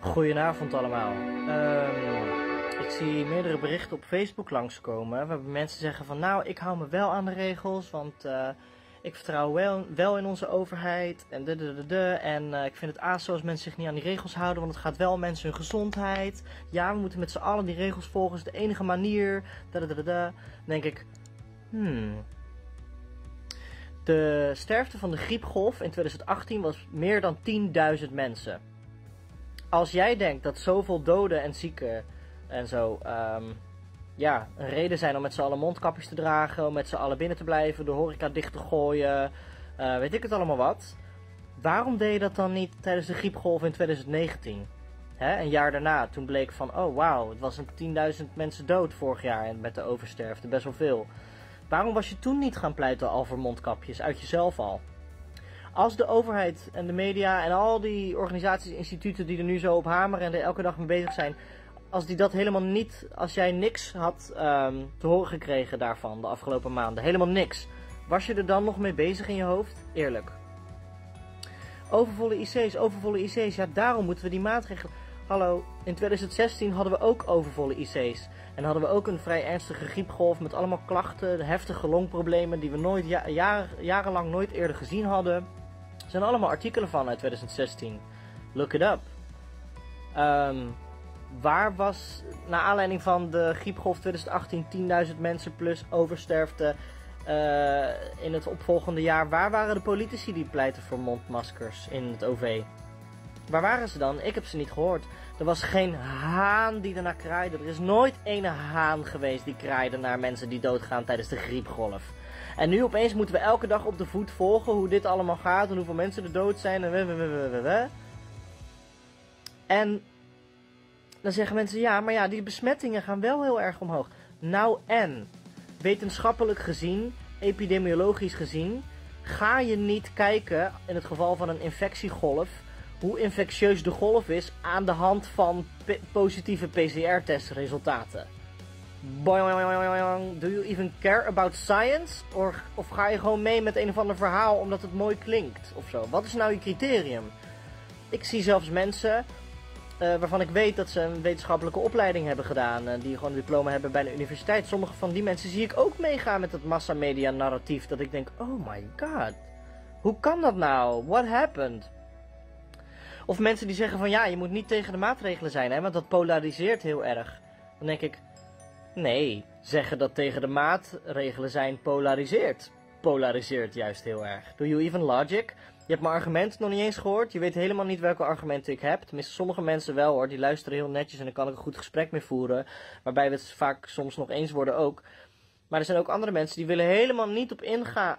Goedenavond allemaal. Ehm, ik zie meerdere berichten op Facebook langskomen waarbij mensen zeggen van nou, ik hou me wel aan de regels, want eh, ik vertrouw wel, wel in onze overheid en de, de, de, de. En eh, ik vind het aso als mensen zich niet aan die regels houden, want het gaat wel mensen hun gezondheid. Ja, we moeten met z'n allen die regels volgen, is de enige manier. Denk ik, hmm. De sterfte van de griepgolf in 2018 was meer dan 10.000 mensen als jij denkt dat zoveel doden en zieken en zo ehm, ja, een reden zijn om met z'n allen mondkapjes te dragen, om met z'n allen binnen te blijven, de horeca dicht te gooien, uh, weet ik het allemaal wat. Waarom deed je dat dan niet tijdens de griepgolf in 2019? Hè, een jaar daarna, toen bleek van, oh wauw, het was een 10.000 mensen dood vorig jaar en met de oversterfte, best wel veel. Waarom was je toen niet gaan pleiten al voor mondkapjes, uit jezelf al? Als de overheid en de media en al die organisaties, instituten die er nu zo op hameren en er elke dag mee bezig zijn, als die dat helemaal niet, als jij niks had um, te horen gekregen daarvan de afgelopen maanden, helemaal niks, was je er dan nog mee bezig in je hoofd? Eerlijk. Overvolle IC's, overvolle IC's, ja daarom moeten we die maatregelen. Hallo, in 2016 hadden we ook overvolle IC's. En hadden we ook een vrij ernstige griepgolf met allemaal klachten, heftige longproblemen die we nooit, ja, jarenlang nooit eerder gezien hadden. Er zijn allemaal artikelen van uit 2016. Look it up. Um, waar was, naar aanleiding van de griepgolf 2018, 10.000 mensen plus oversterfte uh, in het opvolgende jaar. Waar waren de politici die pleiten voor mondmaskers in het OV? Waar waren ze dan? Ik heb ze niet gehoord. Er was geen haan die ernaar kraaide. Er is nooit ene haan geweest die kraaide naar mensen die doodgaan tijdens de griepgolf. En nu opeens moeten we elke dag op de voet volgen hoe dit allemaal gaat en hoeveel mensen er dood zijn en we, we, we, we, we. En dan zeggen mensen ja, maar ja, die besmettingen gaan wel heel erg omhoog. Nou en, wetenschappelijk gezien, epidemiologisch gezien, ga je niet kijken in het geval van een infectiegolf hoe infectieus de golf is aan de hand van positieve PCR-testresultaten. Do you even care about science? Of, ga je gewoon mee met een of ander verhaal omdat het mooi klinkt of zo? Wat is nou je criterium? Ik zie zelfs mensen uh, waarvan ik weet dat ze een wetenschappelijke opleiding hebben gedaan. en die gewoon een diploma hebben bij de universiteit. Sommige van die mensen zie ik ook meegaan met het massamedia narratief. Dat ik denk, oh my god. Hoe kan dat nou? What happened? Of mensen die zeggen van ja, je moet niet tegen de maatregelen zijn, hè, want dat polariseert heel erg. Dan denk ik, Nee, zeggen dat tegen de maatregelen zijn polariseert. Polariseert juist heel erg. Do you even logic? Je hebt mijn argument nog niet eens gehoord. Je weet helemaal niet welke argumenten ik heb. Tenminste, sommige mensen wel hoor. Die luisteren heel netjes en dan kan ik een goed gesprek mee voeren. Waarbij we het vaak soms nog eens worden ook. Maar er zijn ook andere mensen die willen helemaal niet op,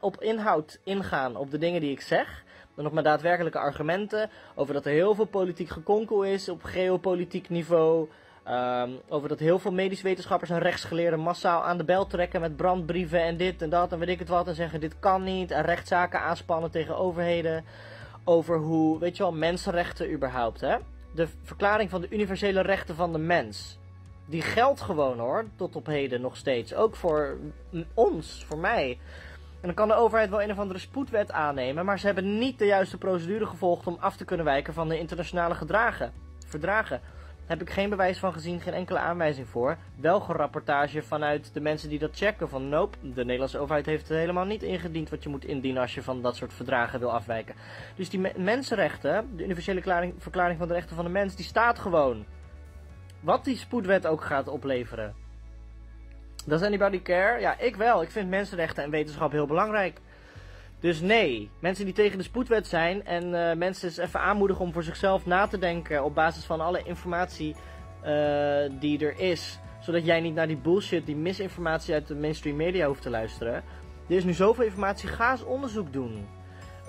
op inhoud ingaan. Op de dingen die ik zeg. Dan nog maar daadwerkelijke argumenten. Over dat er heel veel politiek gekonkel is op geopolitiek niveau. Um, over dat heel veel medisch wetenschappers en rechtsgeleerden massaal aan de bel trekken met brandbrieven en dit en dat en weet ik het wat. En zeggen dit kan niet. En rechtszaken aanspannen tegen overheden. Over hoe, weet je wel, mensenrechten überhaupt hè. De verklaring van de universele rechten van de mens. Die geldt gewoon hoor, tot op heden nog steeds. Ook voor ons, voor mij. En dan kan de overheid wel een of andere spoedwet aannemen, maar ze hebben niet de juiste procedure gevolgd om af te kunnen wijken van de internationale gedragen, verdragen heb ik geen bewijs van gezien, geen enkele aanwijzing voor. Wel gerapportage vanuit de mensen die dat checken. Van nope, de Nederlandse overheid heeft helemaal niet ingediend wat je moet indienen als je van dat soort verdragen wil afwijken. Dus die mensenrechten, de universele verklaring van de rechten van de mens, die staat gewoon. Wat die spoedwet ook gaat opleveren. Does anybody care? Ja, ik wel. Ik vind mensenrechten en wetenschap heel belangrijk. Dus nee, mensen die tegen de spoedwet zijn en uh, mensen eens even aanmoedigen om voor zichzelf na te denken op basis van alle informatie uh, die er is. Zodat jij niet naar die bullshit, die misinformatie uit de mainstream media hoeft te luisteren. Er is nu zoveel informatie, ga eens onderzoek doen.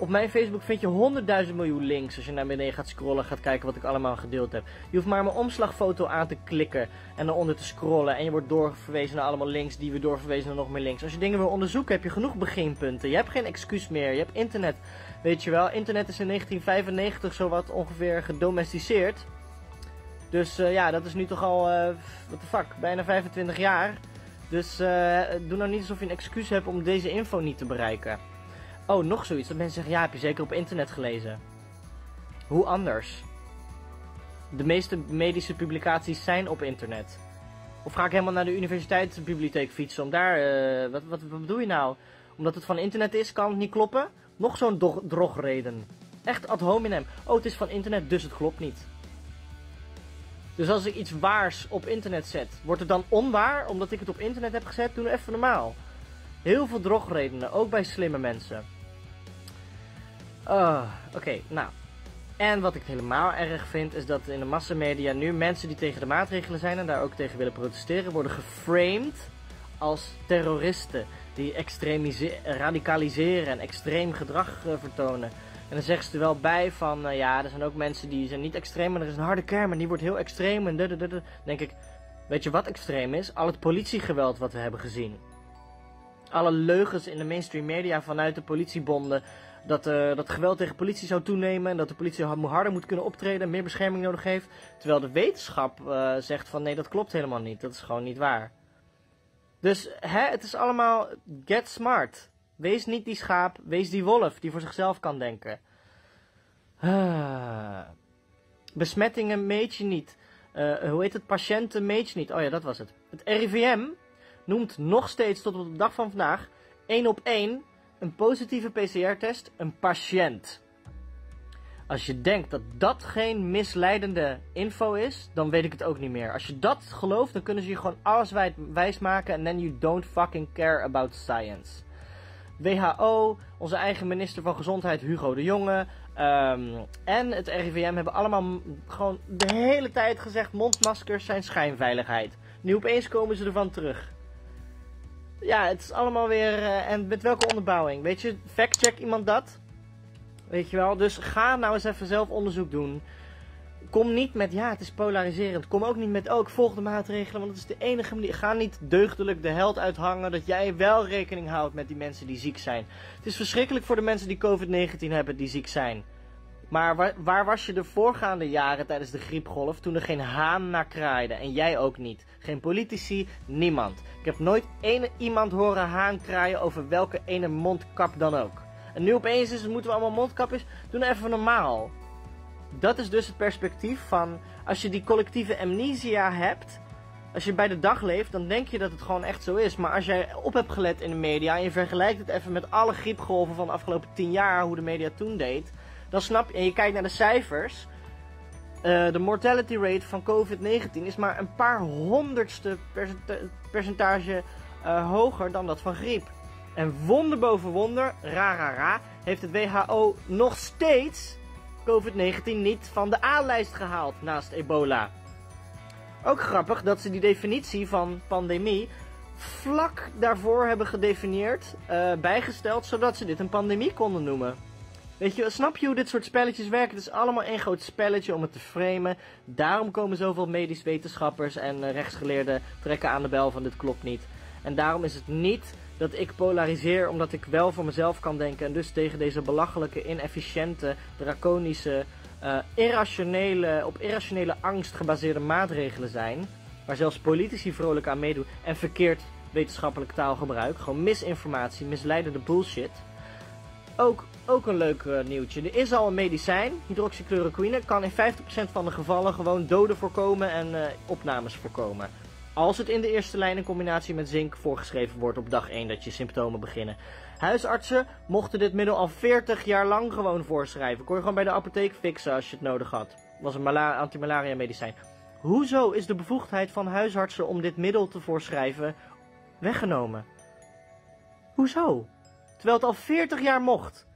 Op mijn Facebook vind je honderdduizend miljoen links als je naar beneden gaat scrollen, gaat kijken wat ik allemaal gedeeld heb. Je hoeft maar mijn omslagfoto aan te klikken en eronder te scrollen en je wordt doorverwezen naar allemaal links die we doorverwezen naar nog meer links. Als je dingen wil onderzoeken heb je genoeg beginpunten. Je hebt geen excuus meer, je hebt internet. Weet je wel, internet is in 1995 zowat ongeveer gedomesticeerd. Dus uh, ja, dat is nu toch al, uh, what the fuck, bijna 25 jaar. Dus uh, doe nou niet alsof je een excuus hebt om deze info niet te bereiken. Oh, nog zoiets. Dat mensen zeggen, ja, heb je zeker op internet gelezen. Hoe anders? De meeste medische publicaties zijn op internet. Of ga ik helemaal naar de universiteitsbibliotheek fietsen om daar... eh, wat, wat, wat bedoel je nou? Omdat het van internet is, kan het niet kloppen? Nog zo'n drogreden. Echt ad hominem. Oh, het is van internet, dus het klopt niet. Dus als ik iets waars op internet zet, wordt het dan onwaar omdat ik het op internet heb gezet? Doe nou even normaal. Heel veel drogredenen, ook bij slimme mensen. Ah, Oké, nou. En wat ik helemaal erg vind, is dat in de massamedia nu mensen die tegen de maatregelen zijn en daar ook tegen willen protesteren, worden geframed als terroristen. Die radicaliseren en extreem gedrag eh, vertonen. En dan zeggen ze er wel bij van, eh, ja, er zijn ook mensen die zijn niet extreem, maar er is een harde kern en die wordt heel extreem. En denk ik, weet je wat extreem is? Al het politiegeweld wat we hebben gezien. Alle leugens in de mainstream media vanuit de politiebonden. Dat, eh, dat geweld tegen politie zou toenemen. En dat de politie ha- harder moet kunnen optreden en meer bescherming nodig heeft. Terwijl de wetenschap eh, zegt van nee, dat klopt helemaal niet. Dat is gewoon niet waar. Dus hè, het is allemaal get smart. Wees niet die schaap, wees die wolf die voor zichzelf kan denken. Ah. Besmettingen meet je niet. Eh, hoe heet het? Patiënten meet je niet. Oh ja, dat was het. Het RIVM noemt nog steeds tot op de dag van vandaag één op één een positieve PCR-test een patiënt. Als je denkt dat dat geen misleidende info is, dan weet ik het ook niet meer. Als je dat gelooft, dan kunnen ze je gewoon alles wij- wijs maken en then you don't fucking care about science. WHO, onze eigen minister van Gezondheid Hugo de Jonge ehm, en het RIVM hebben allemaal gewoon de hele tijd gezegd mondmaskers zijn schijnveiligheid. Nu opeens komen ze ervan terug. Ja, het is allemaal weer. eh, en met welke onderbouwing? Weet je, fact-check iemand dat? Weet je wel? Dus ga nou eens even zelf onderzoek doen. Kom niet met, ja, het is polariserend. Kom ook niet met, oh, ik volg de maatregelen, want dat is de enige manier. Ga niet deugdelijk de held uithangen dat jij wel rekening houdt met die mensen die ziek zijn. Het is verschrikkelijk voor de mensen die COVID-19 hebben die ziek zijn. Maar waar, waar was je de voorgaande jaren tijdens de griepgolf toen er geen haan naar kraaide? En jij ook niet. Geen politici, niemand. Ik heb nooit ene, iemand horen haan kraaien over welke ene mondkap dan ook. En nu opeens is het, moeten we allemaal mondkapjes? Doe nou even normaal. Dat is dus het perspectief van, als je die collectieve amnesia hebt, als je bij de dag leeft, dan denk je dat het gewoon echt zo is. Maar als jij op hebt gelet in de media en je vergelijkt het even met alle griepgolven van de afgelopen 10 jaar, hoe de media toen deed, dan snap je, en je kijkt naar de cijfers, eh, de mortality rate van COVID-19 is maar een paar honderdste percenta- percentage eh, hoger dan dat van griep. En wonder boven wonder, ra ra ra, heeft het WHO nog steeds COVID-19 niet van de A-lijst gehaald naast ebola. Ook grappig dat ze die definitie van pandemie vlak daarvoor hebben gedefinieerd, eh, bijgesteld, zodat ze dit een pandemie konden noemen. Weet je, snap je hoe dit soort spelletjes werken? Het is allemaal één groot spelletje om het te framen. Daarom komen zoveel medisch wetenschappers en eh, rechtsgeleerden trekken aan de bel van dit klopt niet. En daarom is het niet dat ik polariseer omdat ik wel voor mezelf kan denken en dus tegen deze belachelijke, inefficiënte, draconische, eh, irrationele, op irrationele angst gebaseerde maatregelen zijn, waar zelfs politici vrolijk aan meedoen en verkeerd wetenschappelijk taalgebruik, gewoon misinformatie, misleidende bullshit. Ook, ook een leuk eh, nieuwtje. Er is al een medicijn, hydroxychloroquine, kan in 50% van de gevallen gewoon doden voorkomen en eh, opnames voorkomen. Als het in de eerste lijn in combinatie met zink voorgeschreven wordt op dag 1 dat je symptomen beginnen. Huisartsen mochten dit middel al 40 jaar lang gewoon voorschrijven. Kon je gewoon bij de apotheek fixen als je het nodig had. Was een mala- antimalaria medicijn. Hoezo is de bevoegdheid van huisartsen om dit middel te voorschrijven weggenomen? Hoezo? Terwijl het al 40 jaar mocht.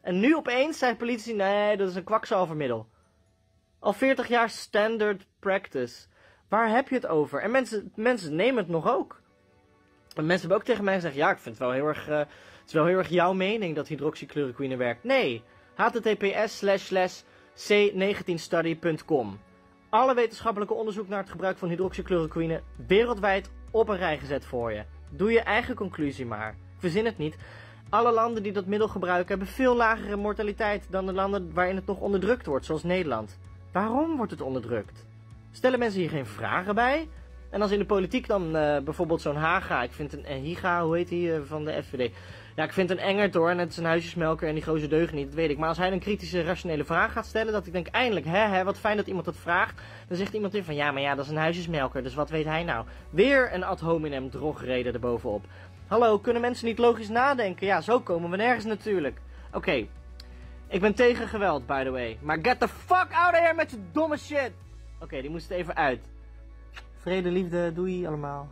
En nu opeens zei politici, nee, dat is een kwakzalvermiddel. Al 40 jaar standard practice. Waar heb je het over? En mensen, mensen nemen het nog ook. En mensen hebben ook tegen mij gezegd, ja, ik vind het wel heel erg, eh, het is wel heel erg jouw mening dat hydroxychloroquine werkt. Nee, https slash slash c19study.com. Alle wetenschappelijke onderzoek naar het gebruik van hydroxychloroquine wereldwijd op een rij gezet voor je. Doe je eigen conclusie maar. Verzin het niet. Alle landen die dat middel gebruiken hebben veel lagere mortaliteit dan de landen waarin het nog onderdrukt wordt, zoals Nederland. Waarom wordt het onderdrukt? Stellen mensen hier geen vragen bij? En als in de politiek dan eh, bijvoorbeeld zo'n Haga, ik vind een, een Higa, hoe heet die, eh, van de FVD. Ja, ik vind een engert hoor. En het is een huisjesmelker en die gozer deugen niet, dat weet ik. Maar als hij een kritische, rationele vraag gaat stellen, dat ik denk, eindelijk, hè, hè, wat fijn dat iemand dat vraagt. Dan zegt iemand weer van, ja, maar ja, dat is een huisjesmelker, dus wat weet hij nou? Weer een ad hominem drogreden erbovenop. Hallo, kunnen mensen niet logisch nadenken? Ja, zo komen we nergens natuurlijk. Oké, ik ben tegen geweld, by the way. Maar get the fuck out of here met je domme shit! Oké, die moest even uit. Vrede, liefde, doei allemaal.